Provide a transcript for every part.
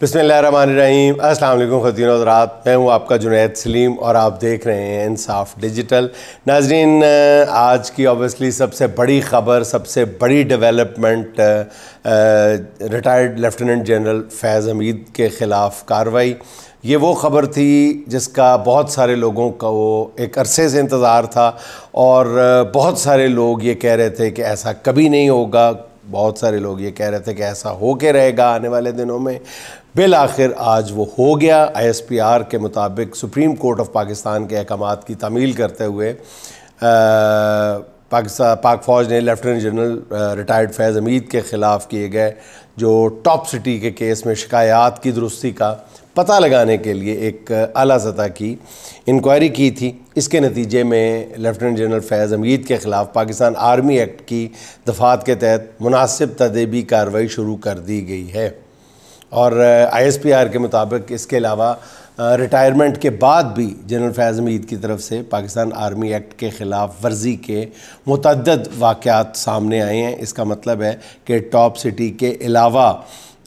बिसमीम अल्लाम खतीन रात। मैं हूँ आपका जुनैद सलीम और आप देख रहे हैं इंसाफ डिजिटल। नाजरीन आज की ऑब्वियसली सबसे बड़ी ख़बर, सबसे बड़ी development retired lieutenant general Faiz Hamid के ख़िलाफ़ कार्रवाई। ये वो ख़बर थी जिसका बहुत सारे लोगों का वो एक अरसे से इंतज़ार था और बहुत सारे लोग ये कह रहे थे कि ऐसा कभी नहीं होगा। बहुत सारे लोग ये कह रहे थे कि ऐसा हो के रहेगा आने वाले दिनों में। बिल आखिर आज वो हो गया। आई एस पी आर के मुताबिक सुप्रीम कोर्ट ऑफ़ पाकिस्तान के अहकाम की तमील करते हुए पाकिस्तान पाक फ़ौज ने lieutenant general retired Faiz Hamid के ख़िलाफ़ किए गए जो टॉप सिटी के केस में शिकायत की दुरुस्ती का पता लगाने के लिए एक अला सतह की इंक्वायरी की थी। इसके नतीजे में लेफ्टिनेंट जनरल फैज़ हमीद के ख़िलाफ़ पाकिस्तान आर्मी एक्ट की दफात के तहत मुनासिब तदेबी कार्रवाई शुरू कर दी गई है। और आईएसपीआर के मुताबिक इसके अलावा रिटायरमेंट के बाद भी जनरल फैज़ हमीद की तरफ़ से पाकिस्तान आर्मी एक्ट के ख़िलाफ़ वर्जी के मतद वाक़ात सामने आए हैं। इसका मतलब है कि टॉप सिटी के अलावा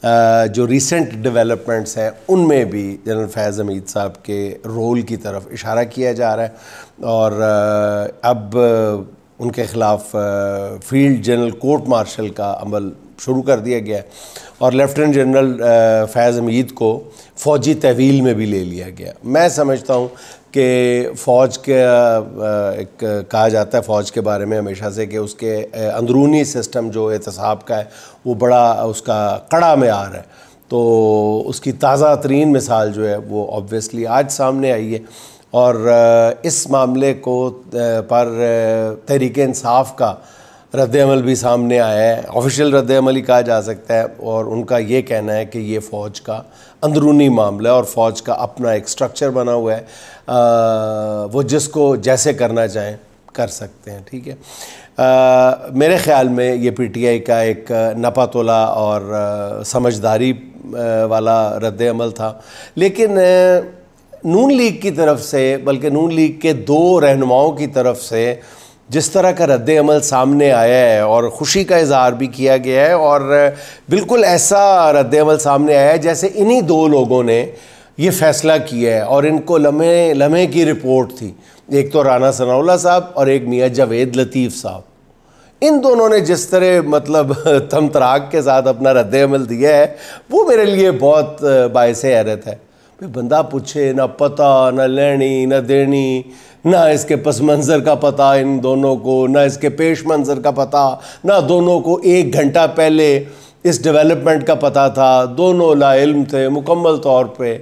जो रिसेंट डेवलपमेंट्स हैं, उनमें भी जनरल फैज़ हमीद साहब के रोल की तरफ़ इशारा किया जा रहा है। और अब उनके ख़िलाफ़ फ़ील्ड जनरल कोर्ट मार्शल का अमल शुरू कर दिया गया और लेफ्टिनेंट जनरल फैज़ हमीद को फ़ौजी तहवील में भी ले लिया गया मैं समझता हूँ कि फ़ौज के एक कहा जाता है फ़ौज के बारे में हमेशा से कि उसके अंदरूनी सिस्टम जो एहतसाब का है, वो बड़ा उसका कड़ा में आ रहा है। तो उसकी ताज़ा तरीन मिसाल जो है, वो ऑब्वियसली आज सामने आई है। और इस मामले को पर तहरीक इंसाफ का रद्द अमल भी सामने आया है। ऑफिशियल रद्द अमल ही कहा जा सकता है और उनका ये कहना है कि ये फ़ौज का अंदरूनी मामला है और फ़ौज का अपना एक स्ट्रक्चर बना हुआ है। आ, वो जिसको जैसे करना चाहें कर सकते हैं ठीक है? आ, मेरे ख़्याल में ये पीटीआई का एक नपा तोला और आ, समझदारी वाला रद्द अमल था। लेकिन नून लीग की तरफ़ से बल्कि नून लीग के दो रहनुमाओं की तरफ़ से जिस तरह का रद्द अमल सामने आया है और ख़ुशी का इजहार भी किया गया है और बिल्कुल ऐसा रद्द अमल सामने आया है जैसे इन्हीं दो लोगों ने ये फ़ैसला किया है और इनको लम्हे लम्हे की रिपोर्ट थी। एक तो राना सनाउल्ला साहब और एक मियाँ जावेद लतीफ़ साहब। इन दोनों ने जिस तरह मतलब तम तराक के साथ अपना रद्द अमल दिया है, वो मेरे लिए बहुत बायस हैरत है। बंदा पूछे, ना पता, ना लेनी, ना देनी, ना इसके पस मंज़र का पता इन दोनों को, ना इसके पेश मंज़र का पता, ना दोनों को एक घंटा पहले इस डेवलपमेंट का पता था। दोनों लाइल्म थे मुकम्मल तौर पे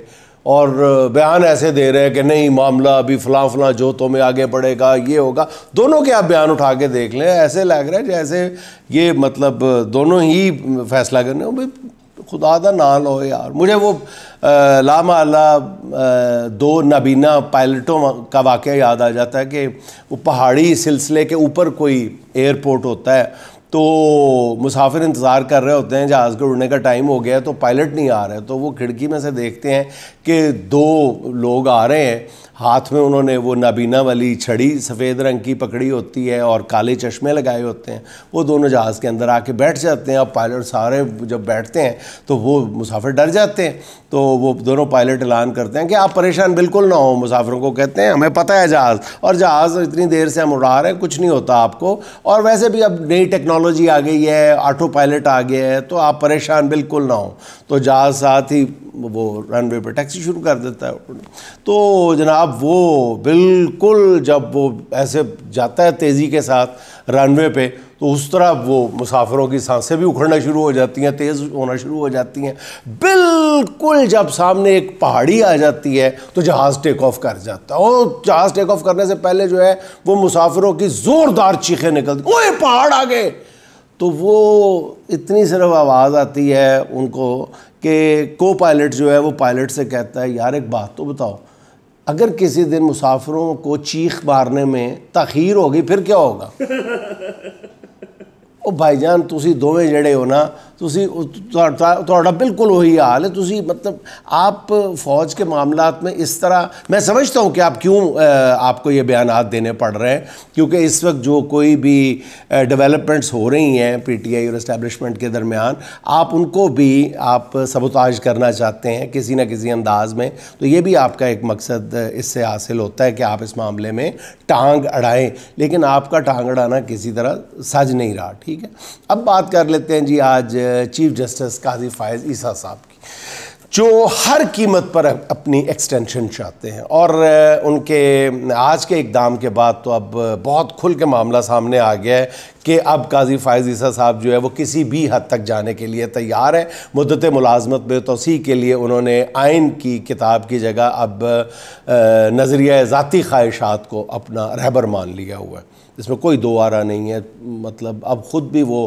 और बयान ऐसे दे रहे हैं कि नहीं, मामला अभी फ़लाँ फ़लाँ जोतों में आगे बढ़ेगा, ये होगा। दोनों के आप बयान उठा के देख लें, ऐसे लग रहा है जैसे ये मतलब दोनों ही फैसला करने भाई खुदा दा ना लो यार। मुझे वो लामा अल्लाह दो नाबीना पायलटों का वाक़ याद आ जाता है कि वो पहाड़ी सिलसिले के ऊपर कोई एयरपोर्ट होता है तो मुसाफिर इंतज़ार कर रहे होते हैं, जहाज़ के उड़ने का टाइम हो गया है तो पायलट नहीं आ रहा तो वो खिड़की में से देखते हैं कि दो लोग आ रहे हैं हाथ में उन्होंने वो नाबीना वाली छड़ी, सफ़ेद रंग की पकड़ी होती है और काले चश्मे लगाए होते हैं, वो दोनों जहाज़ के अंदर आके बैठ जाते हैं। और पायलट सारे जब बैठते हैं तो वो मुसाफिर डर जाते हैं। तो वो दोनों पायलट ऐलान करते हैं कि आप परेशान बिल्कुल ना हो, मुसाफिरों को कहते हैं, हमें पता है जहाज़, और जहाज़ इतनी देर से हम उड़ा रहे हैं, कुछ नहीं होता आपको। और वैसे भी अब नई टेक्नोलॉजी आ गई है, ऑटो पायलट आ गया है तो आप परेशान बिल्कुल ना हो। तो जहाज़ साथ ही वो रनवे पर टैक्सी शुरू कर देता है। तो जनाब वो बिल्कुल जब वो ऐसे जाता है तेज़ी के साथ रनवे पे तो उस तरह वो मुसाफिरों की साँसें भी उखड़ना शुरू हो जाती हैं, तेज़ होना शुरू हो जाती हैं। बिल्कुल जब सामने एक पहाड़ी आ जाती है तो जहाज़ टेक ऑफ़ कर जाता है। और जहाज़ टेक ऑफ़ करने से पहले जो है, वो मुसाफिरों की ज़ोरदार चीखें निकलती ओए, पहाड़ आ गए तो वो इतनी सिर्फ़ आवाज़ आती है उनको कि को पायलट जो है, वो पायलट से कहता है, यार, एक बात तो बताओ अगर किसी दिन मुसाफिरों को चीख मारने में तखीर होगी फिर क्या होगा? ओ भाईजान तुम दोवें जड़े हो ना ਤੁਸੀਂ ਤੁਹਾਡਾ बिल्कुल वही हाल है ਤੁਸੀਂ मतलब आप फौज के मामला में इस तरह मैं समझता हूँ कि आप क्यों आपको ये बयान देने पड़ रहे हैं क्योंकि इस वक्त जो कोई भी डेवलपमेंट्स हो रही हैं पीटीआई और इस्टेब्लिशमेंट के दरमियान आप उनको भी आप सबोताज करना चाहते हैं किसी ना किसी अंदाज में तो ये भी आपका एक मकसद इससे हासिल होता है कि आप इस मामले में टांग अड़ाएं लेकिन आपका टांग अड़ाना किसी तरह सज नहीं रहा ठीक है अब बात कर लेते हैं जी आज चीफ जस्टिस काजी फायज ईसा साहब की, जो हर कीमत पर अपनी एक्सटेंशन चाहते हैं। और उनके, आज के इकदाम के बाद तो अब बहुत खुल के मामला सामने आ गया है कि अब काजी फायज ईसा साहब जो है वो किसी भी हद तक जाने के लिए तैयार है। मुद्दत मुलाजमत में तोसी के लिए उन्होंने आइन की किताब की जगह अब नज़रिया ज़ाती ख्वाहिशात को अपना रहबर मान लिया हुआ है। इसमें कोई दो आरा नहीं है मतलब अब ख़ुद भी वो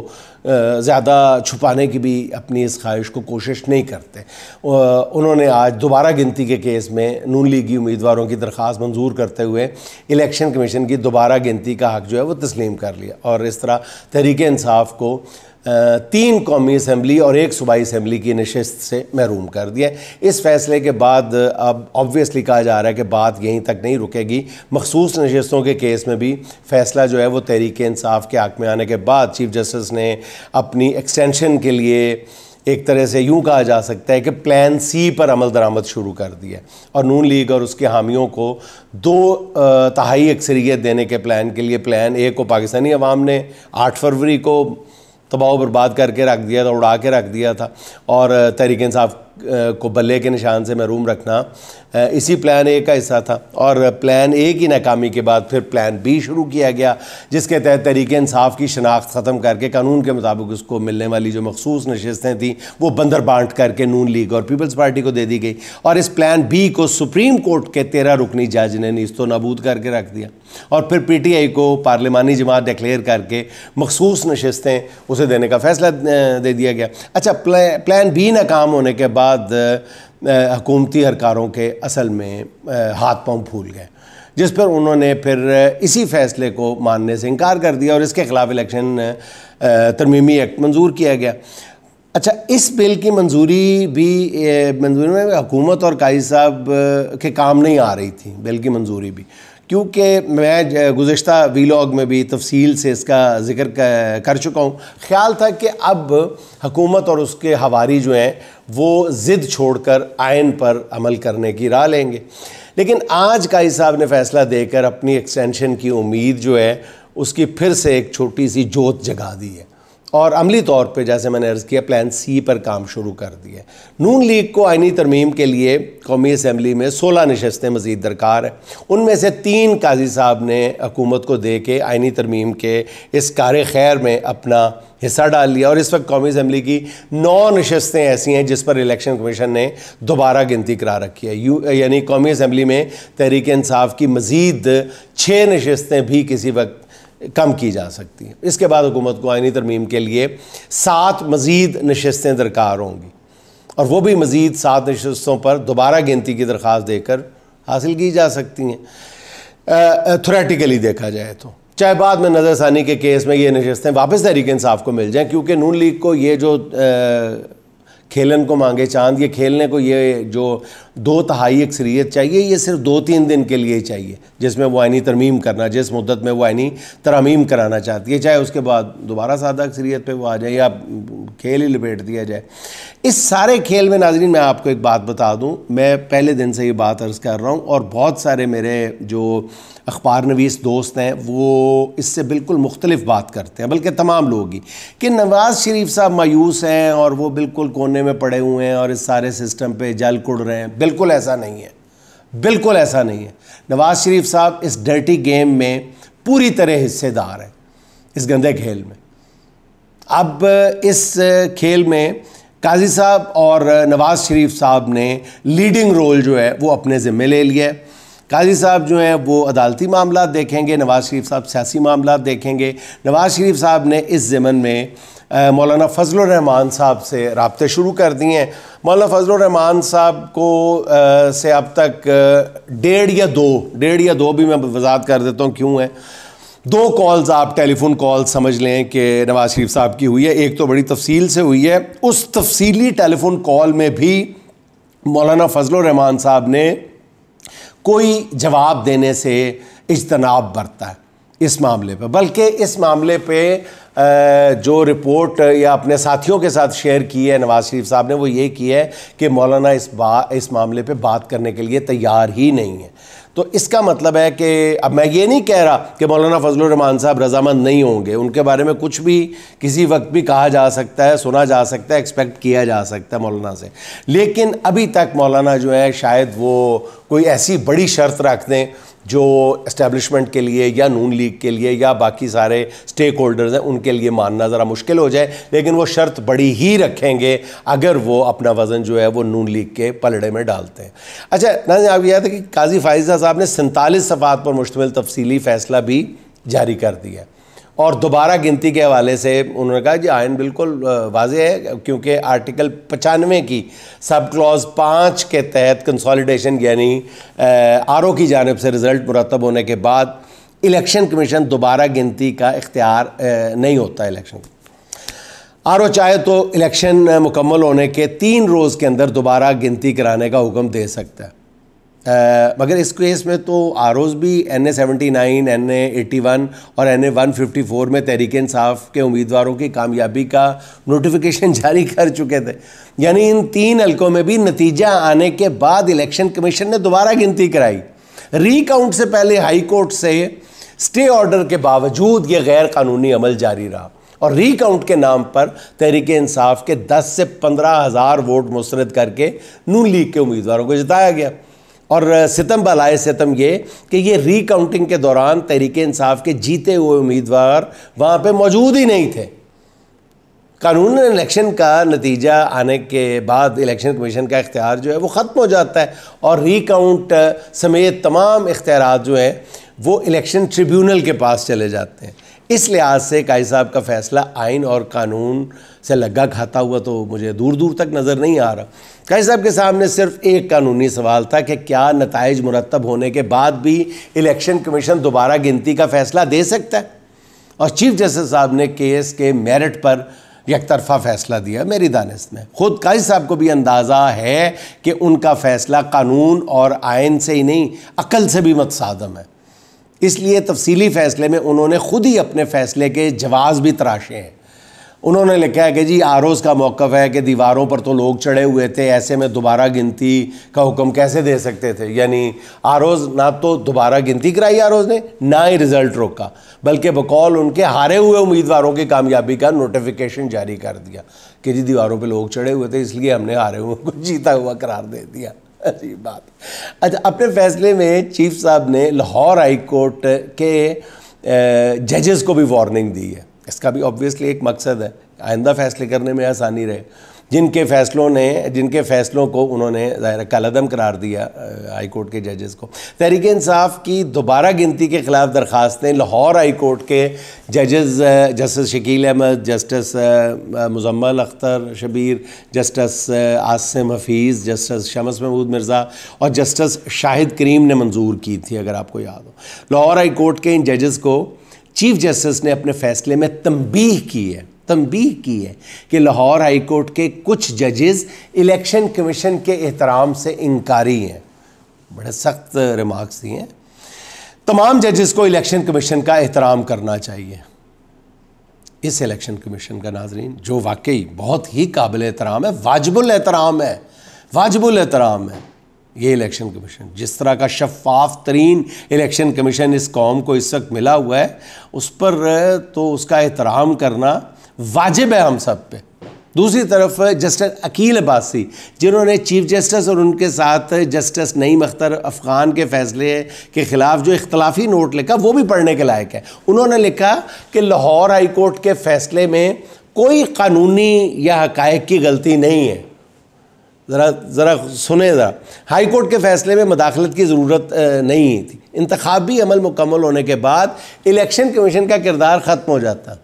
ज़्यादा छुपाने की भी अपनी इस ख्वाहिश को कोशिश नहीं करते। उन्होंने आज दोबारा गिनती के केस में नून लीगी उम्मीदवारों की दरख्वास्त मंजूर करते हुए इलेक्शन कमीशन की दोबारा गिनती का हक जो है वो तस्लीम कर लिया और इस तरह तहरीक इंसाफ को तीन कौमी असम्बली और एक सूबाई असम्बली की नशस्त से महरूम कर दिया इस फैसले के बाद अब ऑब्वियसली कहा जा रहा है कि बात यहीं तक नहीं रुकेगी। मखसूस नशस्तों के केस में भी फ़ैसला जो है वो तहरीक इंसाफ के हक में आने के बाद चीफ जस्टिस ने अपनी एक्सटेंशन के लिए एक तरह से यूँ कहा जा सकता है कि प्लान सी पर अमल दरामद शुरू कर दिया और नून लीग और उसके हामियों को दो तहाई अक्सरियत देने के प्लान के लिए प्लान ए को पाकिस्तानी अवाम ने आठ फरवरी को तबाह बर्बाद करके रख दिया था उड़ा के रख दिया था। और तहरीक इंसाफ को बल्ले के निशान से महरूम रखना इसी प्लान ए का हिस्सा था। और प्लान ए की नाकामी के बाद फिर प्लान बी शुरू किया गया, जिसके तहत तरीके इंसाफ की शनाख्त ख़त्म करके कानून के मुताबिक उसको मिलने वाली जो मखसूस नशस्तें थी, वो बंदर बांट करके नून लीग और पीपल्स पार्टी को दे दी गई। और इस प्लान बी को सुप्रीम कोर्ट के तेरह रुकनी जज ने नीस्तो नबूद करके रख दिया। और फिर पी टी आई को पार्लिमानी जमात डिक्लेयर करके मखसूस नशस्तें उसे देने का फैसला दे दिया गया। अच्छा प्लान बी नाकाम होने के बाद हकूमती हरकारों के असल में हाथ पाँव फूल गए। जिस पर उन्होंने फिर इसी फैसले को मानने से इनकार कर दिया और इसके ख़िलाफ़ इलेक्शन तरमीमी एक्ट मंजूर किया गया। अच्छा इस बिल की मंजूरी भी मंजूरी में हुकूमत और काजी साहब के काम नहीं आ रही थी, बिल की मंजूरी भी। क्योंकि मैं गुज्त वीलॉग में भी तफसील से इसका ज़िक्र कर चुका हूँ। ख्याल था कि अब हकूमत और उसके हवारी जो हैं, वो ज़िद छोड़कर आयन पर अमल करने की राह लेंगे। लेकिन आज काई साहब ने फ़ैसला देकर अपनी एक्सटेंशन की उम्मीद जो है, उसकी फिर से एक छोटी सी जोत जगा दी है। और अमली तौर पे जैसे मैंने अर्ज़ किया प्लान सी पर काम शुरू कर दिया नून लीग को आइनी तरमीम के लिए कौमी असम्बली में सोलह नशस्तें मज़ीद दरकार हैं। उनमें से तीन काजी साहब ने हकूमत को दे के आइनी तरमीम के इस कार खैर में अपना हिस्सा डाल लिया और इस वक्त कौमी असम्बली की नौ नशस्तें ऐसी हैं जिस पर इलेक्शन कमीशन ने दोबारा गिनती करा रखी है। यू, यानी कौमी असम्बली में तहरीक इंसाफ की मज़ीद छः नशस्तें भी किसी वक्त कम की जा सकती हैं। इसके बाद हुकूमत को आइनी तरमीम के लिए सात मज़ीद नशस्तें दरकार होंगी। और वो भी मज़ीद सात नशस्तों पर दोबारा गिनती की दरख्वास्त देकर हासिल की जा सकती हैं। थोरेटिकली देखा जाए तो। चाहे बाद में नज़रसानी के केस में ये नशस्तें वापस तहरीक इंसाफ को मिल जाएँ क्योंकि नून लीग को ये जो आ, खेलन को मांगे, चाँद ये खेलने को ये जो दो तहाई अक्सरीत चाहिए, ये सिर्फ़ दो तीन दिन के लिए ही चाहिए, जिसमें वो आइनी तरमीम करना, जिस मुद्दत में वो आइनी तरमीम कराना चाहती है, चाहे उसके बाद दोबारा सादा अक्सरीत पर वो आ जाए या खेल ही लपेट दिया जाए। इस सारे खेल में नाजरीन, मैं आपको एक बात बता दूँ। मैं पहले दिन से ये बात अर्ज़ कर रहा हूँ और बहुत सारे मेरे जो अखबार नवीस दोस्त हैं, वो इससे बिल्कुल मुख्तलिफ़ बात करते हैं, बल्कि तमाम लोग ही। कि नवाज़ शरीफ साहब मायूस हैं और वो बिल्कुल कोने में पड़े हुए हैं और इस सारे सिस्टम पर जल कुड़ रहे हैं। बिल्कुल ऐसा नहीं है। बिल्कुल ऐसा नहीं है। नवाज़ शरीफ साहब इस डर्टी गेम में पूरी तरह हिस्सेदार हैं, इस गंदे खेल में। अब इस खेल में काजी साहब और नवाज़ शरीफ साहब ने लीडिंग रोल जो है वो अपने ज़िम्मे ले लिया है। काजी साहब जो हैं वो अदालती मामला देखेंगे नवाज़ शरीफ साहब सियासी मामला देखेंगे। नवाज़ शरीफ साहब ने इस ज़मन में मौलाना फजलरहमान साहब से रबते शुरू कर दिए हैं। मौलाना फजलरहमान साहब को आ, से अब तक डेढ़ या दो डेढ़ या दो भी मैं वजात कर देता हूँ क्यों है। दो कॉल्स आप टेलीफोन कॉल समझ लें कि नवाज़ शरीफ साहब की हुई है। एक तो बड़ी तफसील से हुई है। उस तफसीली टेलीफोन कॉल में भी मौलाना फजल रहमान साहब ने कोई जवाब देने से इजतनाब बरता है इस मामले पर बल्कि इस मामले पे जो रिपोर्ट या अपने साथियों के साथ शेयर की है नवाज़ शरीफ साहब ने, वो ये की है कि मौलाना इस बा, इस मामले पे बात करने के लिए तैयार ही नहीं है। तो इसका मतलब है कि अब मैं ये नहीं कह रहा कि मौलाना फजल रहमान साहब रजामंद नहीं होंगे। उनके बारे में कुछ भी किसी वक्त भी कहा जा सकता है, सुना जा सकता है एक्सपेक्ट किया जा सकता है मौलाना से। लेकिन अभी तक मौलाना जो है शायद वो कोई ऐसी बड़ी शर्त रख दें जो इस्टेब्लिशमेंट के लिए या नून लीग के लिए या बाकी सारे स्टेक होल्डर्स हैं, उनके लिए मानना ज़रा मुश्किल हो जाए। लेकिन वो शर्त बड़ी ही रखेंगे अगर वो अपना वज़न जो है वो नून लीग के पलड़े में डालते हैं। अच्छा ना आप यह था कि काजी फायजा साहब ने सैंतालीस सफ़ात पर मुश्तमिल तफसीली फ़ैसला भी जारी कर दिया और दोबारा गिनती के हवाले से उन्होंने कहा कि आयन बिल्कुल वाज है, क्योंकि आर्टिकल पचानवे की सब क्लॉज पाँच के तहत कंसोलिडेशन, यानी आर ओ की जानब से रिज़ल्ट मुरतब होने के बाद इलेक्शन कमीशन दोबारा गिनती का इख्तियार नहीं होता इलेक्शन आर ओ चाहे तो इलेक्शन मुकम्मल होने के तीन रोज़ के अंदर दोबारा गिनती कराने का हुक्म दे सकता है। मगर इस केस में तो आर भी N A seventy nine N A eighty one और N A one fifty four में तहरीक इंसाफ के उम्मीदवारों की कामयाबी का नोटिफिकेशन जारी कर चुके थे। यानी इन तीन हलकों में भी नतीजा आने के बाद इलेक्शन कमीशन ने दोबारा गिनती कराई। रीकाउंट से पहले हाई कोर्ट से स्टे ऑर्डर के बावजूद ये गैर कानूनी अमल जारी रहा। और रीकाउंट के नाम पर तहरीक इंसाफ के 10 से पंद्रह हज़ार वोट मुस्रद करके नून लीग के उम्मीदवारों को जिताया गया। और सितम बलाए सितम ये कि ये रिकाउंटिंग के दौरान तहरीक इंसाफ के जीते हुए उम्मीदवार वहाँ पे मौजूद ही नहीं थे। कानून इलेक्शन का नतीजा आने के बाद इलेक्शन कमीशन का इख्तियार जो है वो ख़त्म हो जाता है और रिकाउंट समेत तमाम इख्तियार जो हैं वो इलेक्शन ट्रिब्यूनल के पास चले जाते हैं। इस लिहाज से काई साहब का फ़ैसला आइन और कानून से लगा खाता हुआ तो मुझे दूर दूर तक नज़र नहीं आ रहा। काई साहब के सामने सिर्फ़ एक कानूनी सवाल था कि क्या नतज मुरतब होने के बाद भी इलेक्शन कमीशन दोबारा गिनती का फ़ैसला दे सकता है? और चीफ जस्टिस साहब ने केस के मेरिट पर एक तरफा फ़ैसला दिया मेरी दानस्त में ख़ुद काजी साहब को भी अंदाज़ा है कि उनका फ़ैसला कानून और आयन से ही नहीं, अकल से भी मतसादम है। इसलिए तफसीली फ़ैसले में उन्होंने ख़ुद ही अपने फ़ैसले के जवाब भी तराशे हैं। उन्होंने लिखा है कि जी, आरोज़ का मौक़ है कि दीवारों पर तो लोग चढ़े हुए थे, ऐसे में दोबारा गिनती का हुक्म कैसे दे सकते थे? यानी आरोज़ ना तो दोबारा गिनती कराई आरोज़ ने, ना ही रिज़ल्ट रोका, बल्कि बकौल उनके हारे हुए उम्मीदवारों की कामयाबी का नोटिफिकेशन जारी कर दिया कि जी, दीवारों पर लोग चढ़े हुए थे, इसलिए हमने हारे हुए को जीता हुआ करार दे दिया। अजीब बात। अच्छा अपने फैसले में चीफ साहब ने लाहौर हाई कोर्ट के जजेस को भी वार्निंग दी है। इसका भी ऑब्वियसली एक मकसद है। आइंदा फैसले करने में आसानी रहे। जिनके फैसलों ने, जिनके फैसलों को उन्होंने ज़ाहिर कलदम करार दिया हाई कोर्ट के जजेस को। तहरीक इंसाफ की दोबारा गिनती के ख़िलाफ़ दरख्वास्तें लाहौर हाई कोर्ट के जजेस justice Shakeel Ahmed, justice Muzammil Akhtar Shabbir, justice Asim Hafeez, justice Shams Mahmood Mirza और जस्टिस शाहिद करीम ने मंजूर की थी, अगर आपको याद हो। लाहौर हाई कोर्ट के इन जजेस को चीफ जस्टिस ने अपने फ़ैसले में तंबीह की है। तंबीह की है कि लाहौर हाई कोर्ट के कुछ जजेस इलेक्शन कमीशन के एहतराम से इनकारी हैं। बड़े सख्त रिमार्क्स दिए हैं। तमाम जजेस को इलेक्शन कमीशन का एहतराम करना चाहिए। इस इलेक्शन कमीशन का नाजरीन, जो वाकई बहुत ही काबिल एहतराम है, वाजबुल एहतराम है, वाजबुल एहतराम है, ये इलेक्शन कमीशन, जिस तरह का शफाफ तरीन इलेक्शन कमीशन इस कौम को इस वक्त मिला हुआ है, उस पर तो उसका एहतराम करना वाजिब है हम सब पे। दूसरी तरफ़ जस्टिस अकील अब्बासी, जिन्होंने चीफ जस्टिस और उनके साथ जस्टिस नईम अख्तर अफ़गान के फ़ैसले के ख़िलाफ़ जो इख्तलाफी नोट लिखा, वो भी पढ़ने के लायक है। उन्होंने लिखा कि लाहौर हाई कोर्ट के फ़ैसले में कोई कानूनी या हकायक की गलती नहीं है। ज़रा ज़रा सुने ज़रा। हाई कोर्ट के फ़ैसले में मदाखलत की ज़रूरत नहीं थी। इंतबी अमल मुकम्मल होने के बाद इलेक्शन कमीशन का किरदार ख़त्म हो जाता।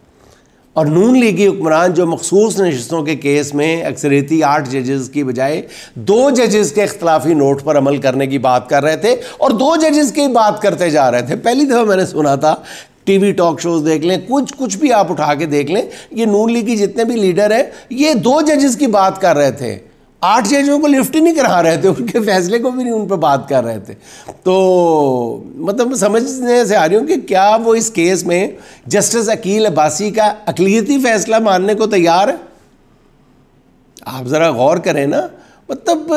और नून लीगी हुक्मरान जो मखसूस नशस्तों के केस में अक्सरती आठ जजेस की बजाय दो जजेस के अख्तलाफी नोट पर अमल करने की बात कर रहे थे और दो जजेस की बात करते जा रहे थे। पहली दफ़ा मैंने सुना था, टीवी टॉक शोज़ देख लें, कुछ कुछ भी आप उठा के देख लें, ये नून लीग की जितने भी लीडर हैं, ये दो जजेस की बात कर रहे थे। आठ जजों को लिफ्ट ही नहीं करा रहे थे उनके फैसले को भी नहीं उन पर बात कर रहे थे। तो मतलब समझने से आ रही हूँ कि क्या वो इस केस में जस्टिस अकील अब्बासी का अकलीती फैसला मानने को तैयार है? आप ज़रा गौर करें ना। मतलब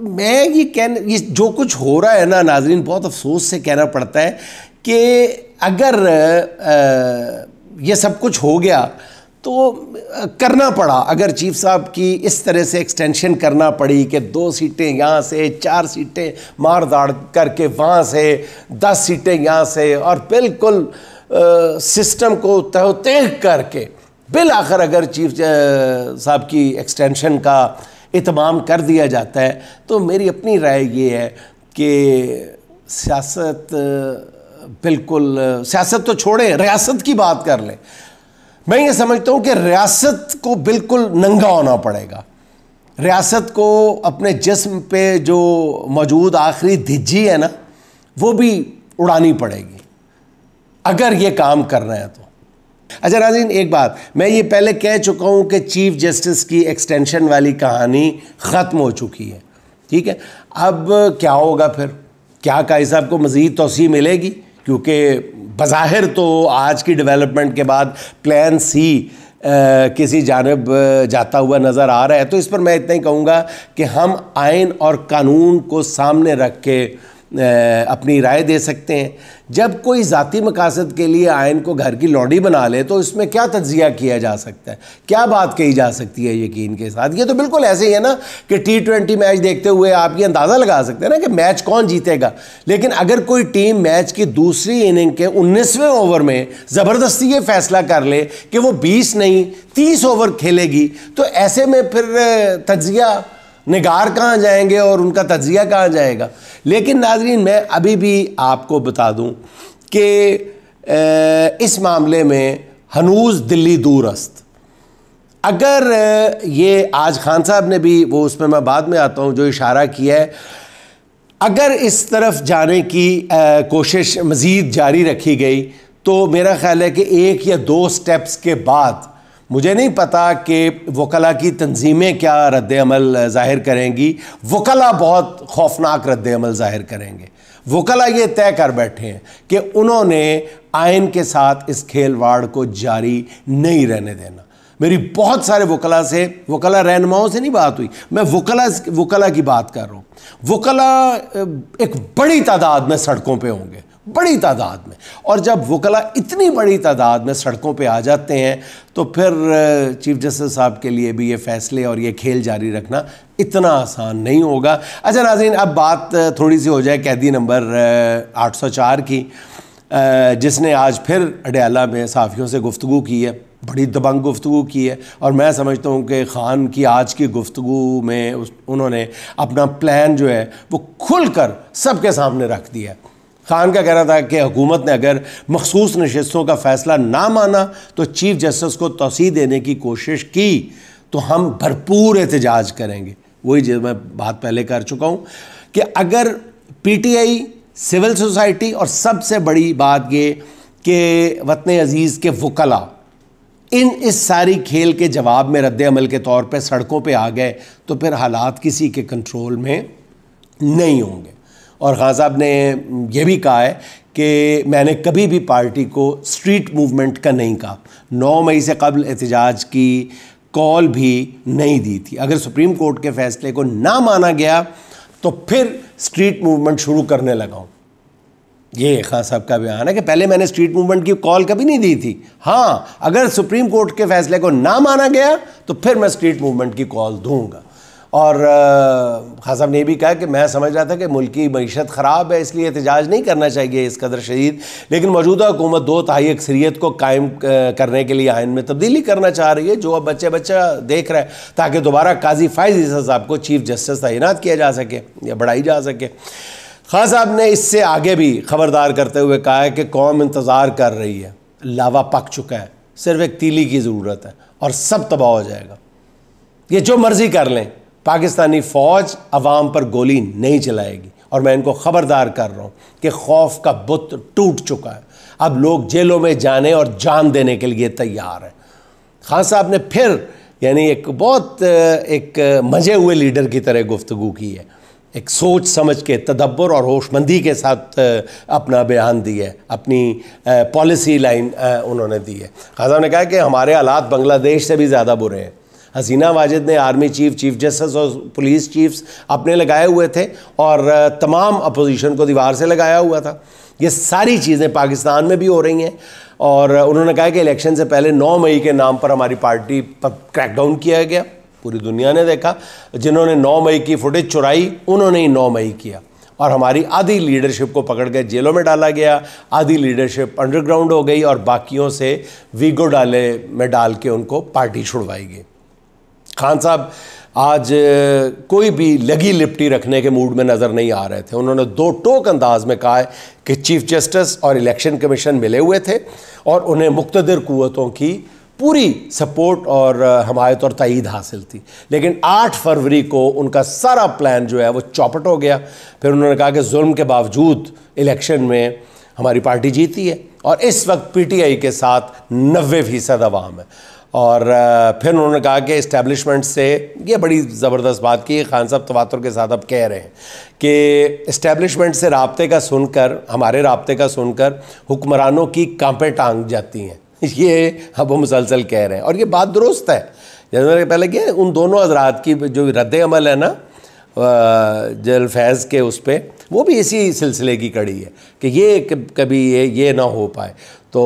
मैं ये कह ये जो कुछ हो रहा है ना नाजरीन बहुत अफसोस से कहना पड़ता है कि अगर आ, ये सब कुछ हो गया तो करना पड़ा। अगर चीफ साहब की इस तरह से एक्सटेंशन करना पड़ी कि दो सीटें यहाँ से, चार सीटें मार दाड़ करके वहाँ से, दस सीटें यहाँ से और बिल्कुल सिस्टम को तहतेह करके बिल आखिर अगर चीफ साहब की एक्सटेंशन का इतमाम कर दिया जाता है तो मेरी अपनी राय ये है कि सियासत बिल्कुल सियासत तो छोड़ें, रियासत की बात कर लें। मैं ये समझता हूँ कि रियासत को बिल्कुल नंगा होना पड़ेगा। रियासत को अपने जिस्म पे जो मौजूद आखिरी धिज्जी है ना, वो भी उड़ानी पड़ेगी। अगर ये काम करना है तो। अच्छा नाजीन, एक बात, मैं ये पहले कह चुका हूँ कि चीफ जस्टिस की एक्सटेंशन वाली कहानी ख़त्म हो चुकी है। ठीक है? अब क्या होगा फिर? क्या काई साहब को मज़ीद तोसी मिलेगी? क्योंकि बज़ाहिर तो आज की डेवलपमेंट के बाद प्लान सी किसी जानब जाता हुआ नज़र आ रहा है। तो इस पर मैं इतना ही कहूँगा कि हम आयन और कानून को सामने रख के अपनी राय दे सकते हैं। जब कोई ज़ाती मकासद के लिए आयन को घर की लौड़ी बना ले तो इसमें क्या तजिया किया जा सकता है? क्या बात कही जा सकती है यकीन के साथ? ये तो बिल्कुल ऐसे ही है ना कि टी ट्वेंटी मैच देखते हुए आप ये अंदाज़ा लगा सकते हैं ना कि मैच कौन जीतेगा। लेकिन अगर कोई टीम मैच की दूसरी इनिंग के उन्नीसवें ओवर में ज़बरदस्ती ये फैसला कर ले कि वो बीस नहीं, तीस ओवर खेलेगी तो ऐसे में फिर तजिया निगार कहाँ जाएँगे और उनका तजिया कहाँ जाएगा? लेकिन नाजरीन, मैं अभी भी आपको बता दूँ कि इस मामले में हनूज दिल्ली दूरस्त। अगर ये आज खान साहब ने भी, वो उसमें मैं बाद में आता हूँ, जो इशारा किया है, अगर इस तरफ़ जाने की कोशिश मज़ीद जारी रखी गई तो मेरा ख्याल है कि एक या दो स्टेप्स के बाद मुझे नहीं पता कि वकला की तंजीमें क्या रद्द अमल ज़ाहिर करेंगी। वकला बहुत खौफनाक रद्द अमल ज़ाहिर करेंगे। वकला ये तय कर बैठे हैं कि उन्होंने आयन के साथ इस खेलवाड़ को जारी नहीं रहने देना। मेरी बहुत सारे वकला से, वकला रहनुमाओं से नहीं बात हुई। मैं वकला वकला की बात कर रहा हूँ। वकला एक बड़ी तादाद में सड़कों पे होंगे। बड़ी तादाद में। और जब वकला इतनी बड़ी तादाद में सड़कों पे आ जाते हैं तो फिर चीफ जस्टिस साहब के लिए भी ये फ़ैसले और ये खेल जारी रखना इतना आसान नहीं होगा। अच्छा नाजीन अब बात थोड़ी सी हो जाए कैदी नंबर 804 की जिसने आज फिर अडयाला में साफ़ियों से गुफ्तु की है, बड़ी दबंग गुफ्तु की है, और मैं समझता हूँ कि ख़ान की आज की गुफ्तु में उस, उन्होंने अपना प्लान जो है, वो खुल कर सबके सामने रख दिया खान का कहना था कि हुकूमत ने अगर मखसूस नशस्तों का फ़ैसला ना माना तो चीफ जस्टिस को तोसी देने की कोशिश की तो हम भरपूर एहतजाज करेंगे। वही जो मैं बात पहले कर चुका हूँ कि अगर P T I civil society और सबसे बड़ी बात ये कि वतन अज़ीज़ के वकला, इन इस सारी खेल के जवाब में रद्द अमल के तौर पर सड़कों पर आ गए तो फिर हालात किसी के कंट्रोल में नहीं होंगे। और खान साहब ने यह भी कहा है कि मैंने कभी भी पार्टी को स्ट्रीट मूवमेंट का नहीं कहा। नौ मई से कबल एहतजाज की कॉल भी नहीं दी थी। अगर सुप्रीम कोर्ट के फैसले को ना माना गया तो फिर स्ट्रीट मूवमेंट शुरू करने लगाऊँ ये खान साहब का बयान है कि पहले मैंने स्ट्रीट मूवमेंट की कॉल कभी नहीं दी थी। हाँ अगर सुप्रीम कोर्ट के फैसले को ना माना गया तो फिर मैं स्ट्रीट मूवमेंट की कॉल दूँगा। और खान साहब ने भी कहा कि मैं समझ रहा था कि मुल्क की मीशत ख़राब है, इसलिए एहतजाज नहीं करना चाहिए इस कदर शदीद। लेकिन मौजूदा हुकूमत दो तहाई अक्सरियत को कायम करने के लिए आइन में तब्दीली करना चाह रही है, जो अब बच्चे बच्चा देख रहा है, ताकि दोबारा काजी फायज साहब को चीफ जस्टिस तैनात किया जा सके या बढ़ाई जा सके। खान साहब ने इससे आगे भी खबरदार करते हुए कहा है कि कौम इंतज़ार कर रही है, लावा पक चुका है, सिर्फ़ एक तीली की ज़रूरत है और सब तबाह हो जाएगा। ये जो मर्ज़ी कर लें पाकिस्तानी फ़ौज अवाम पर गोली नहीं चलाएगी। और मैं इनको ख़बरदार कर रहा हूँ कि खौफ का बुत टूट चुका है। अब लोग जेलों में जाने और जान देने के लिए तैयार हैं। खान साहब ने फिर, यानी एक बहुत, एक मज़े हुए लीडर की तरह गुफ्तु की है। एक सोच समझ के, तदब्बर और होशमंदी के साथ अपना बयान दिया है। अपनी पॉलिसी लाइन उन्होंने दी है। खान साहब ने कहा कि हमारे हालात बांग्लादेश से भी ज़्यादा बुरे हैं। हसीना वाजिद ने आर्मी चीफ चीफ जस्टिस और पुलिस चीफ्स अपने लगाए हुए थे और तमाम अपोजिशन को दीवार से लगाया हुआ था। ये सारी चीज़ें पाकिस्तान में भी हो रही हैं और उन्होंने कहा कि इलेक्शन से पहले 9 मई के नाम पर हमारी पार्टी पर क्रैकडाउन किया गया, पूरी दुनिया ने देखा। जिन्होंने 9 मई की फुटेज चुराई, उन्होंने ही 9 मई किया और हमारी आधी लीडरशिप को पकड़ के जेलों में डाला गया, आधी लीडरशिप अंडरग्राउंड हो गई और बाकियों से वीगो डाले में डाल के उनको पार्टी छुड़वाई गई। खान साहब, आज कोई भी लगी लिपटी रखने के मूड में नज़र नहीं आ रहे थे। उन्होंने दो टोक अंदाज में कहा है कि चीफ जस्टिस और इलेक्शन कमीशन मिले हुए थे और उन्हें मुख्तर कुतों की पूरी सपोर्ट और हमायत और तईद हासिल थी। लेकिन 8 फरवरी को उनका सारा प्लान जो है वो चौपट हो गया। फिर उन्होंने कहा कि जुल्म के बावजूद इलेक्शन में हमारी पार्टी जीती है और इस वक्त पीटीआई के साथ नबे फ़ीसद अवाम है। और फिर उन्होंने कहा कि इस्टेब्लिशमेंट से ये बड़ी ज़बरदस्त बात की, खान साहब तवातर के साथ अब कह रहे हैं कि इस्टेब्लिशमेंट से रबते का सुनकर, हमारे रबते का सुनकर हुक्मरानों की कांपें टांग जाती हैं। ये अब वो मुसलसल कह रहे हैं। और ये बात दुरुस्त है। जैसे पहले क्या उन दोनों हजरात की जो रद्द अमल है ना जल फैज़ के उस पर वो भी इसी सिलसिले की कड़ी है कि ये कभी ये ये ना हो पाए। तो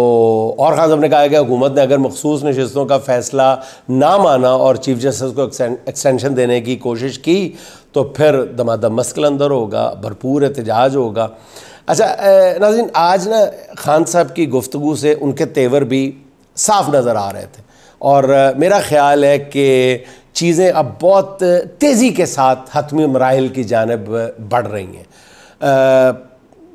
और खान साहब ने कहा कि हुकूमत ने अगर मखसूस नशस्तों का फ़ैसला ना माना और चीफ जस्टिस को एक्सटेंशन देने की कोशिश की तो फिर दमादम मस्कल अंदर होगा, भरपूर एहतजाज होगा। अच्छा नाजिन आज ना खान साहब की गुफ्तु से उनके तेवर भी साफ़ नज़र आ रहे थे। और मेरा ख्याल है कि चीज़ें अब बहुत तेज़ी के साथ हतमी मराहल की जानब बढ़ रही हैं।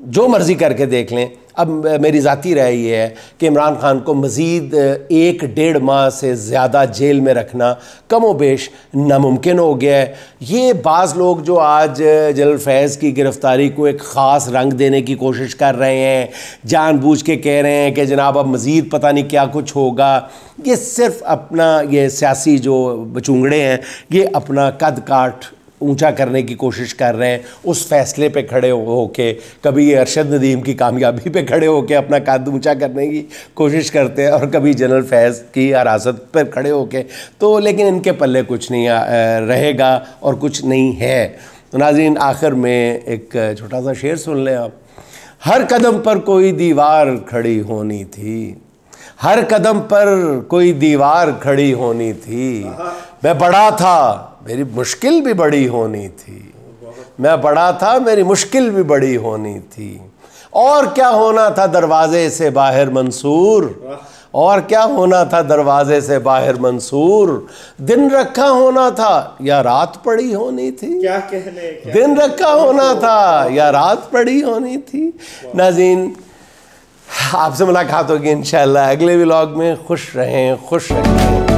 जो मर्ज़ी करके देख लें अब मेरी ज़ाती राय ये है कि इमरान खान को मज़ीद एक डेढ़ माह से ज़्यादा जेल में रखना कम बेश नामुमकिन हो गया है। ये बाज़ लोग जो आज जनरल फैज़ की गिरफ़्तारी को एक ख़ास रंग देने की कोशिश कर रहे हैं, जानबूझ के कह रहे हैं कि जनाब अब मज़ीद पता नहीं क्या कुछ होगा, ये सिर्फ़ अपना, ये सियासी जो बचूंगड़े हैं, ये अपना कद काट ऊँचा करने की कोशिश कर रहे हैं, उस फैसले पे खड़े हो के कभी अरशद नदीम की कामयाबी पे खड़े होके अपना कद ऊँचा करने की कोशिश करते हैं, और कभी जनरल फैज़ की हिरासत पर खड़े होके। तो लेकिन इनके पल्ले कुछ नहीं रहेगा और कुछ नहीं है। तो नाजीन आखिर में एक छोटा सा शेर सुन लें आप। हर कदम पर कोई दीवार खड़ी होनी थी। हर कदम पर कोई दीवार खड़ी होनी थी। मैं बड़ा था मेरी मुश्किल भी बड़ी होनी थी। मैं बड़ा था मेरी मुश्किल भी बड़ी होनी थी। और क्या होना था दरवाजे से बाहर मंसूर? और क्या होना था दरवाजे से बाहर मंसूर? दिन रखा होना था या रात पड़ी होनी थी? क्या कहने क्या दिन रखा होना था या रात पड़ी होनी थी? नाजीन आपसे मुलाकात होगी इंशाल्लाह अगले व्लॉग में। खुश रहें खुश रहें।